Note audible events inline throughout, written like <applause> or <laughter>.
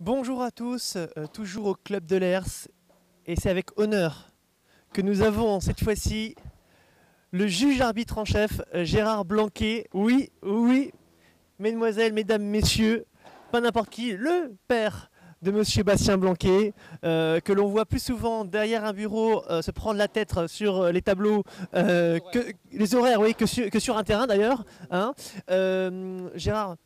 Bonjour à tous, euh, toujours au Club de l'ERS, et c'est avec honneur que nous avons cette fois-ci le juge arbitre en chef, euh, Gérard Blanquet. Oui, oui, mesdemoiselles, mesdames, messieurs, pas n'importe qui, le père de Monsieur Bastien Blanquet, euh, que l'on voit plus souvent derrière un bureau se prendre la tête sur les tableaux, que les horaires, oui, que sur, que sur un terrain d'ailleurs. hein. Gérard,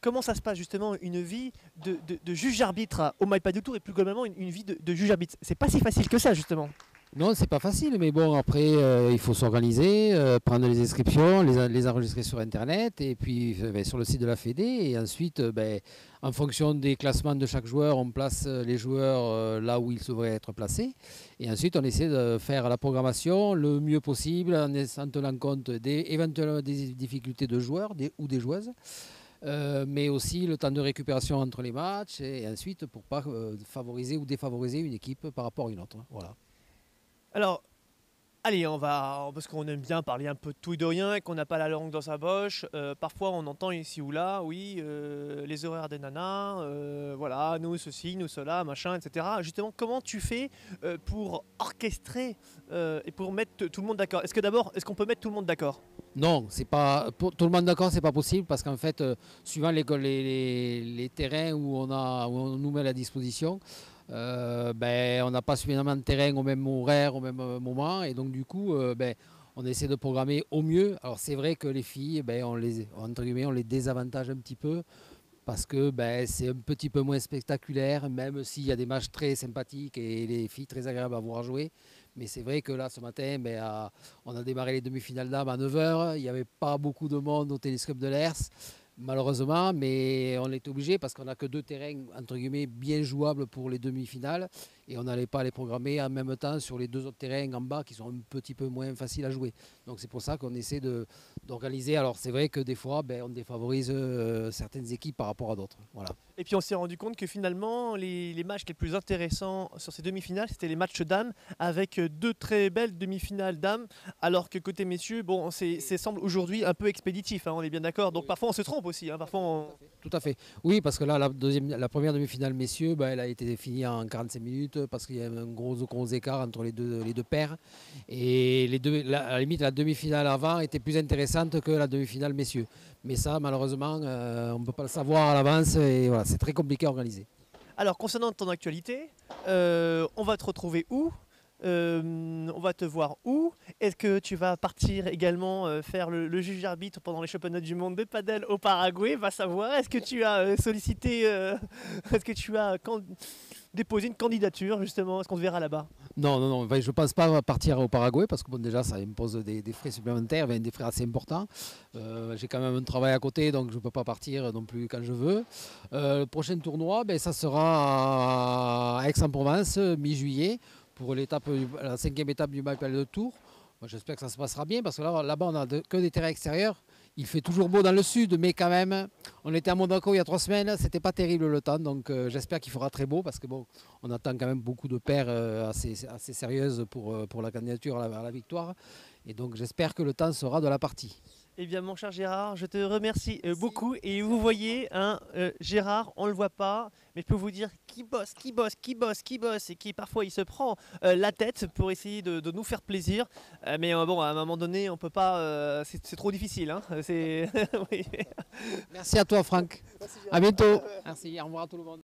comment ça se passe justement une vie de, de- de juge arbitre au MyPad du Tour et plus globalement une, vie de, de juge arbitre? C'est pas si facile que ça justement. Non, c'est pas facile, mais bon, après, euh, il faut s'organiser, euh, prendre les inscriptions, les, enregistrer sur Internet, et puis euh, ben, sur le site de la Fédé, et ensuite, ben, en fonction des classements de chaque joueur, on place les joueurs là où ils devraient être placés, et ensuite, on essaie de faire la programmation le mieux possible, en, tenant compte des éventuellement des difficultés de joueurs ou des joueuses. Euh, mais aussi le temps de récupération entre les matchs et ensuite pour pas euh, favoriser ou défavoriser une équipe par rapport à une autre. Voilà. Alors, allez, on va, parce qu'on aime bien parler un peu de tout et de rien et qu'on n'a pas la langue dans sa poche. euh, parfois, on entend ici ou là, oui, euh, les horaires des nanas, euh, voilà, nous ceci, nous cela, machin, etc. Justement, comment tu fais pour orchestrer et pour mettre tout le monde d'accord? Est-ce que d'abord, est-ce qu'on peut mettre tout le monde d'accord? Non, c'est pas tout le monde d'accord, c'est pas possible parce qu'en fait, suivant les, terrains où on a nous met à la disposition, euh, ben on n'a pas suffisamment de terrain au même horaire, au même euh, moment, et donc du coup, euh, ben on essaie de programmer au mieux. Alors c'est vrai que les filles, ben on les entre guillemets, on les désavantage un petit peu parce que ben, c'est un petit peu moins spectaculaire, même s'il y a des matchs très sympathiques et les filles très agréables à voir jouer. Mais c'est vrai que là, ce matin, ben, on a démarré les demi-finales d'âme à 9h. Il n'y avait pas beaucoup de monde au télescope de l'ERS, malheureusement, mais on était obligé parce qu'on n'a que deux terrains, entre guillemets, bien jouables pour les demi-finales. Et on n'allait pas les programmer en même temps sur les deux autres terrains en bas qui sont un petit peu moins faciles à jouer. Donc c'est pour ça qu'on essaie de- d'organiser. Alors c'est vrai que des fois, ben, on défavorise euh, certaines équipes par rapport à d'autres. Voilà. Et puis on s'est rendu compte que finalement, les, les matchs les plus intéressants sur ces demi-finales, c'était les matchs dames, avec euh, deux très belles demi-finales dames, alors que côté messieurs, bon, c'est c'est semble aujourd'hui un peu expéditif, hein, on est bien d'accord. Donc parfois on se trompe aussi, hein, parfois on- Tout à fait. Oui, parce que là, la, deuxième, la première demi-finale, messieurs, ben, elle a été finie en 45 minutes parce qu'il y a un gros, gros écart entre les deux, les deux paires. Et les deux, la- à la limite, la demi-finale avant était plus intéressante que la demi-finale, messieurs. Mais ça, malheureusement, euh, on ne peut pas le savoir à l'avance et voilà, c'est très compliqué à organiser. Alors concernant ton actualité, euh, on va te retrouver où? Euh, on va te voir où Est-ce que tu vas partir également euh, faire le, juge arbitre pendant les championnats du monde de padel au Paraguay? Va savoir. Est-ce que tu as euh, sollicité, <laughs> est-ce que tu as déposé une candidature justement? Est-ce qu'on te verra là-bas? Non, non, non, je ne pense pas partir au Paraguay parce que bon, déjà, ça impose des, frais supplémentaires, des frais assez importants. J'ai quand même un travail à côté, donc je ne peux pas partir non plus quand je veux. Le prochain tournoi, ben, ça sera à Aix-en-Provence, mi-juillet, pour l'étape, la cinquième étape du MyPal de Tour. Moi, J'espère que ça se passera bien parce que là, là-bas, on n'a que des terrains extérieurs. Il fait toujours beau dans le sud, mais quand même, on était à Monaco il y a trois semaines, c'était pas terrible le temps, donc euh, j'espère qu'il fera très beau parce que on attend quand même beaucoup de paires euh, assez, sérieuses pour, euh, la candidature à la victoire. Et donc j'espère que le temps sera de la partie. Eh bien, mon cher Gérard, je te remercie euh, beaucoup. Et vous voyez, hein, euh, Gérard, on ne le voit pas, mais je peux vous dire qui bosse, qui bosse, qui bosse, qui bosse, et qui parfois il se prend euh, la tête pour essayer de, de nous faire plaisir. Euh, mais euh, bon, à un moment donné, on peut pas. euh, c'est trop difficile. Hein, <laughs> oui. Merci à toi Franck. À bientôt. Merci, au revoir à tout le monde.